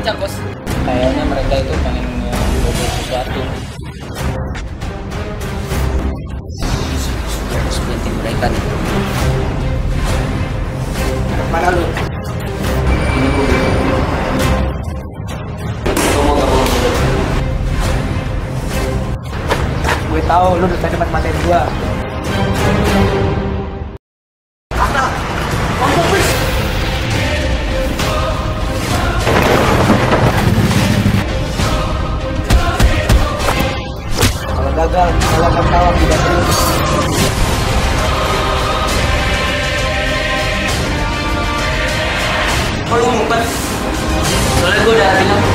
kocak bos. Kayaknya mereka itu pengen ngobrol sesuatu. Sudah seperti mereka nih. Mana lu? Gue tahu lu udah tadi matiin gua. Gagal, kalau kawan tidak terus. Kok lu? Soalnya gue udah bilang